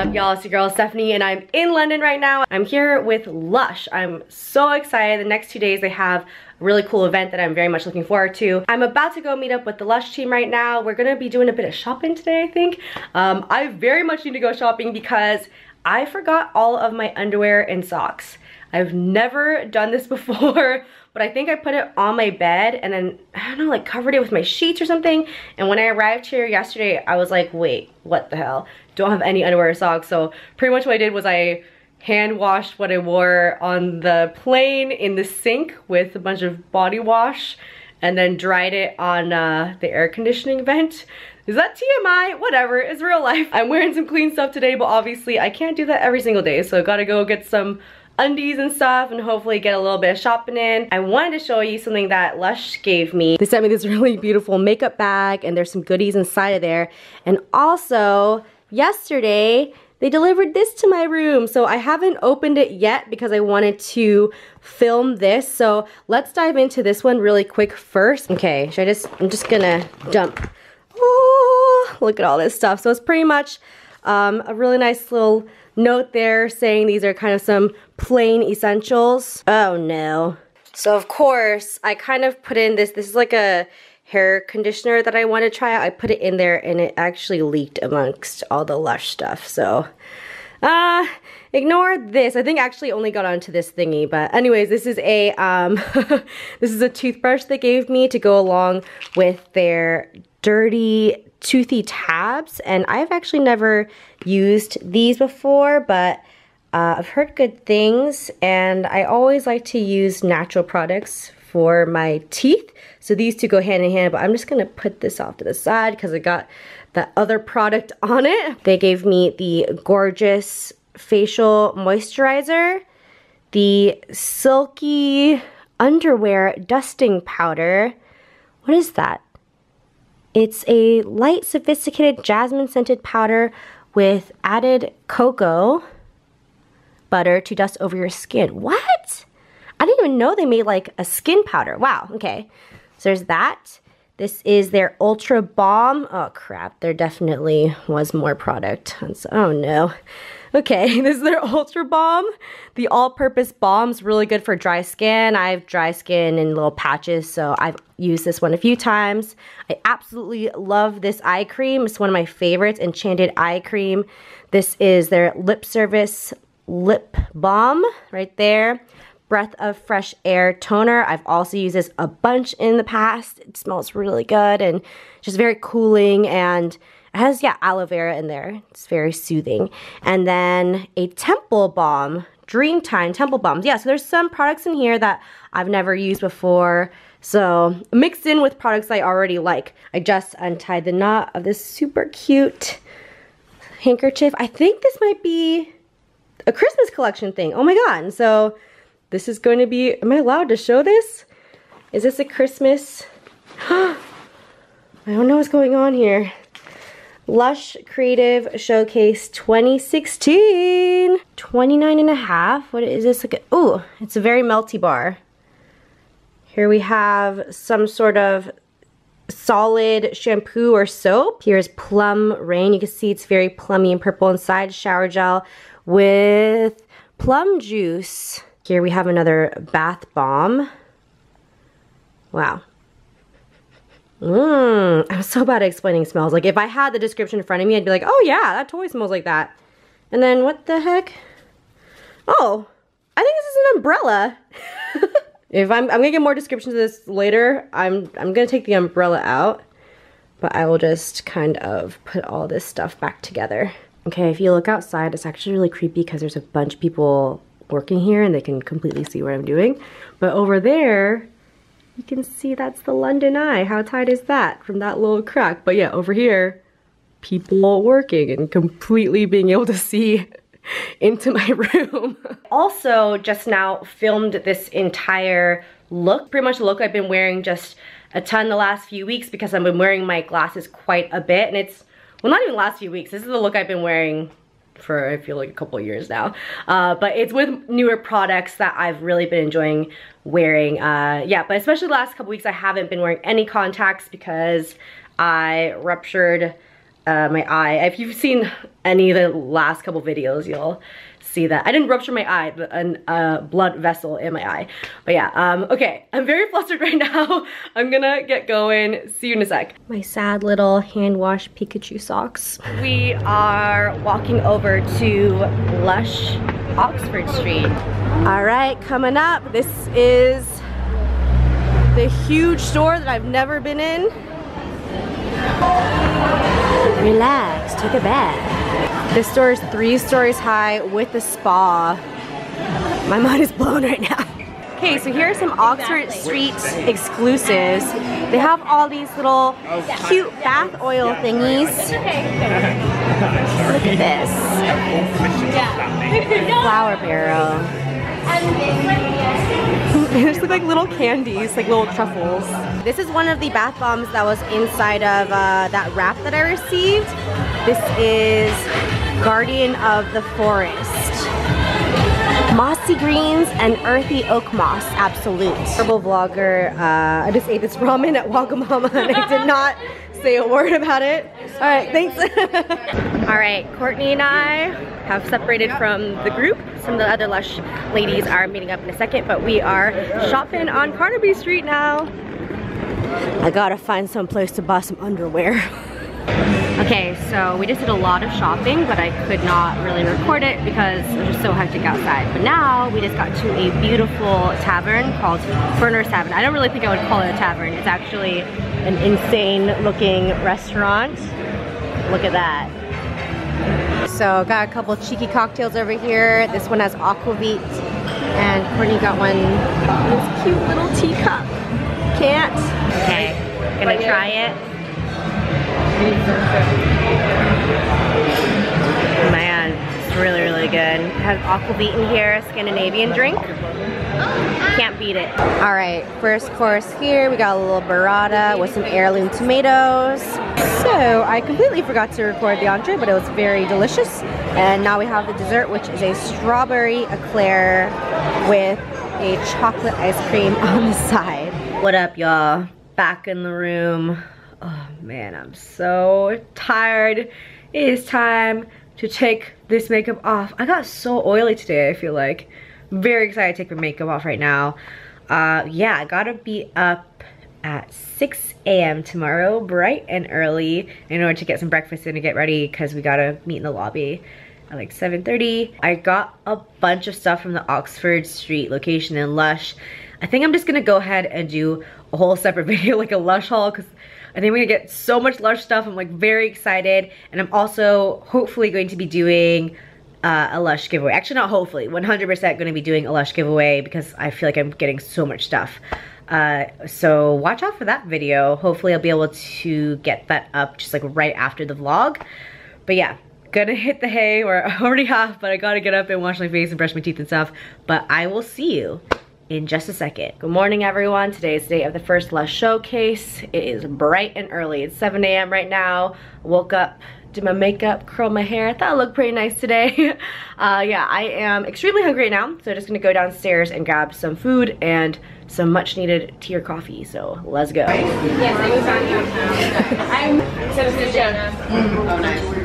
up y'all? It's your girl Stephanie and I'm in London right now. I'm here with Lush. I'm so excited. The next two days they have a really cool event that I'm very much looking forward to. I'm about to go meet up with the Lush team right now. We're gonna be doing a bit of shopping today, I think. Um, I very much need to go shopping because I forgot all of my underwear and socks. I've never done this before, but I think I put it on my bed and then, I don't know, like covered it with my sheets or something. And when I arrived here yesterday, I was like, wait, what the hell? Don't have any underwear or socks. So pretty much what I did was I hand washed what I wore on the plane in the sink with a bunch of body wash and then dried it on uh, the air conditioning vent. Is that TMI? Whatever, it's real life. I'm wearing some clean stuff today, but obviously I can't do that every single day. So I gotta go get some undies and stuff and hopefully get a little bit of shopping in. I wanted to show you something that Lush gave me. They sent me this really beautiful makeup bag and there's some goodies inside of there. And also, yesterday, they delivered this to my room. So I haven't opened it yet because I wanted to film this. So let's dive into this one really quick first. Okay, should I just, I'm just gonna dump. Oh, look at all this stuff. So it's pretty much um, a really nice little note there saying these are kind of some plain essentials. Oh no. So of course, I kind of put in this, this is like a hair conditioner that I want to try out. I put it in there and it actually leaked amongst all the Lush stuff. So, uh, ignore this. I think I actually only got onto this thingy. But anyways, this is a, um, this is a toothbrush they gave me to go along with their dirty toothy tabs and I've actually never used these before but uh, I've heard good things and I always like to use natural products for my teeth so these two go hand in hand but I'm just gonna put this off to the side because I got the other product on it. They gave me the gorgeous facial moisturizer, the silky underwear dusting powder. What is that? It's a light, sophisticated jasmine scented powder with added cocoa butter to dust over your skin. What? I didn't even know they made like a skin powder. Wow, okay. So there's that. This is their Ultra Balm. Oh crap, there definitely was more product. Oh no. Okay, this is their Ultra Balm. The all-purpose balm's really good for dry skin. I have dry skin and little patches, so I've used this one a few times. I absolutely love this eye cream. It's one of my favorites, Enchanted Eye Cream. This is their Lip Service Lip Balm right there. Breath of Fresh Air Toner. I've also used this a bunch in the past. It smells really good and just very cooling and it has, yeah, aloe vera in there. It's very soothing. And then a temple balm, Dreamtime temple balms. Yeah, so there's some products in here that I've never used before. So mixed in with products I already like. I just untied the knot of this super cute handkerchief. I think this might be a Christmas collection thing. Oh my god. And So this is going to be, am I allowed to show this? Is this a Christmas? I don't know what's going on here. Lush Creative Showcase 2016. 29 and a half. What is this? Like oh, it's a very melty bar. Here we have some sort of solid shampoo or soap. Here's Plum Rain. You can see it's very plummy and purple inside. Shower gel with plum juice. Here we have another bath bomb. Wow. Mmm, I'm so bad at explaining smells. Like if I had the description in front of me, I'd be like, oh yeah, that toy smells like that. And then what the heck? Oh, I think this is an umbrella. if I'm, I'm gonna get more descriptions of this later. I'm, I'm gonna take the umbrella out, but I will just kind of put all this stuff back together. Okay, if you look outside, it's actually really creepy because there's a bunch of people working here and they can completely see what I'm doing. But over there, you can see that's the London Eye. How tight is that from that little crack? But yeah, over here, people working and completely being able to see into my room. also, just now filmed this entire look, pretty much the look I've been wearing just a ton the last few weeks because I've been wearing my glasses quite a bit and it's, well not even last few weeks, this is the look I've been wearing for I feel like a couple years now. Uh, but it's with newer products that I've really been enjoying wearing. Uh, yeah, but especially the last couple weeks I haven't been wearing any contacts because I ruptured uh, my eye. If you've seen any of the last couple videos, you'll see that. I didn't rupture my eye, but a uh, blood vessel in my eye. But yeah, um, okay, I'm very flustered right now. I'm gonna get going. See you in a sec. My sad little hand wash Pikachu socks. We are walking over to Lush Oxford Street. All right, coming up, this is the huge store that I've never been in. Relax, take a bath. This store is three stories high with a spa. My mind is blown right now. Okay, so here are some Oxford Street exclusives. They have all these little cute bath oil thingies. Look at this. Flower barrel. look like little candies, like little truffles. This is one of the bath bombs that was inside of uh, that wrap that I received. This is Guardian of the Forest. Mossy greens and earthy oak moss, absolute. Herbal vlogger, uh, I just ate this ramen at Wagamama and I did not say a word about it. All right, thanks. All right, Courtney and I have separated from the group. Some of the other Lush ladies are meeting up in a second, but we are shopping on Carnaby Street now. I gotta find some place to buy some underwear. Okay, so we just did a lot of shopping, but I could not really record it because it was just so hectic outside. But now we just got to a beautiful tavern called Furner's Tavern. I don't really think I would call it a tavern. It's actually an insane looking restaurant. Look at that. So got a couple cheeky cocktails over here. This one has aquavit and Courtney got one this cute little teacup. Can't. Okay, gonna try it. Man, it's really, really good. It has aquavit in here, Scandinavian drink. Can't beat it. All right, first course here, we got a little burrata with some heirloom tomatoes. So I completely forgot to record the entree, but it was very delicious. And now we have the dessert, which is a strawberry eclair with a chocolate ice cream on the side. What up, y'all? Back in the room. Oh man, I'm so tired. It is time to take this makeup off. I got so oily today, I feel like. Very excited to take my makeup off right now. Uh, yeah, I gotta be up at 6 a.m. tomorrow, bright and early, in order to get some breakfast and get ready because we gotta meet in the lobby at like 7.30. I got a bunch of stuff from the Oxford Street location in Lush. I think I'm just gonna go ahead and do a whole separate video, like a Lush haul, because I think we're gonna get so much Lush stuff. I'm like very excited. And I'm also hopefully going to be doing uh, a Lush giveaway. Actually, not hopefully, 100% gonna be doing a Lush giveaway because I feel like I'm getting so much stuff. Uh, so watch out for that video. Hopefully I'll be able to get that up just like right after the vlog. But yeah, gonna hit the hay, or I already have, but I gotta get up and wash my face and brush my teeth and stuff. But I will see you in just a second. Good morning everyone. Today is the day of the first Lush Showcase. It is bright and early. It's 7 a.m. right now. Woke up, did my makeup, curled my hair. I thought it looked pretty nice today. uh, yeah, I am extremely hungry right now. So I'm just gonna go downstairs and grab some food and some much needed tea or coffee. So let's go. Yes,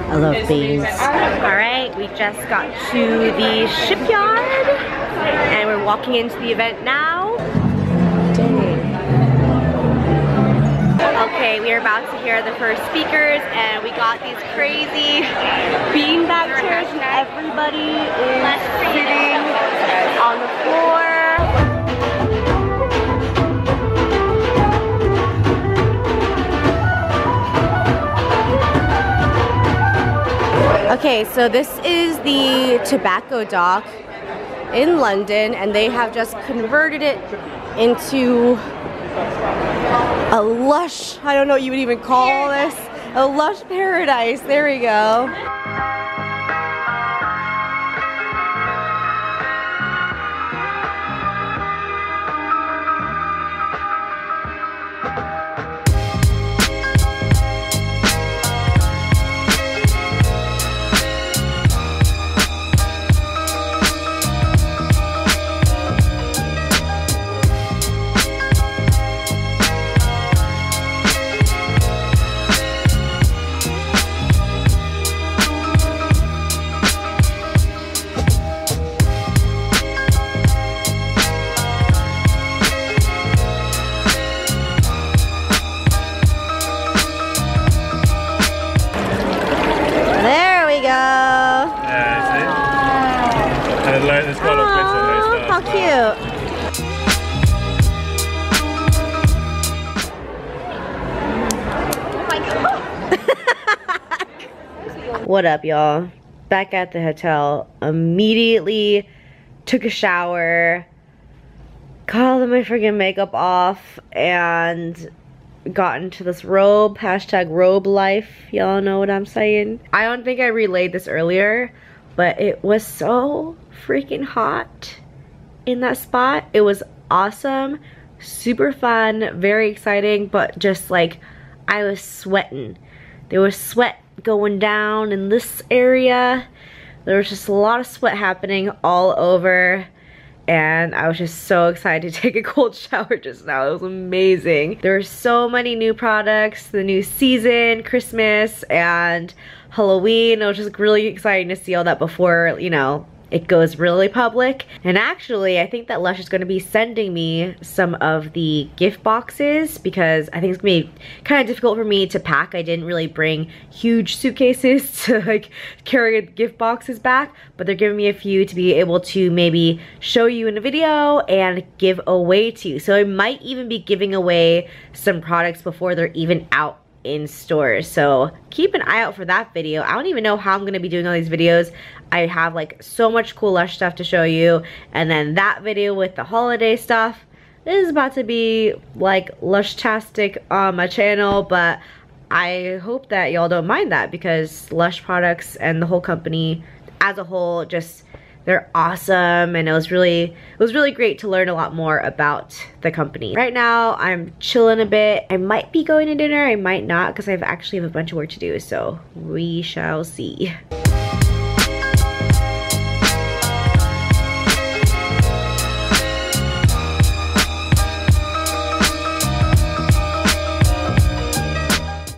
I love beans. All right, we just got to the shipyard walking into the event now. Okay, we are about to hear the first speakers and we got these crazy beanbag chairs and everybody is sitting on the floor. Okay, so this is the tobacco dock in London and they have just converted it into a lush, I don't know what you would even call this, a lush paradise. There we go. What up y'all? Back at the hotel, immediately took a shower, got all my freaking makeup off, and got into this robe, hashtag robe life. Y'all know what I'm saying? I don't think I relayed this earlier, but it was so freaking hot in that spot. It was awesome, super fun, very exciting, but just like I was sweating. There was sweat going down in this area. There was just a lot of sweat happening all over and I was just so excited to take a cold shower just now. It was amazing. There were so many new products, the new season, Christmas, and Halloween. It was just really exciting to see all that before, you know, it goes really public. And actually, I think that Lush is gonna be sending me some of the gift boxes because I think it's gonna be kind of difficult for me to pack. I didn't really bring huge suitcases to like carry gift boxes back, but they're giving me a few to be able to maybe show you in a video and give away to you. So I might even be giving away some products before they're even out in stores. So keep an eye out for that video. I don't even know how I'm gonna be doing all these videos. I have like so much cool Lush stuff to show you. And then that video with the holiday stuff. Is about to be like Lush-tastic on my channel, but I hope that y'all don't mind that because Lush products and the whole company as a whole just they're awesome and it was really it was really great to learn a lot more about the company. Right now I'm chilling a bit. I might be going to dinner, I might not because I've actually have a bunch of work to do so we shall see.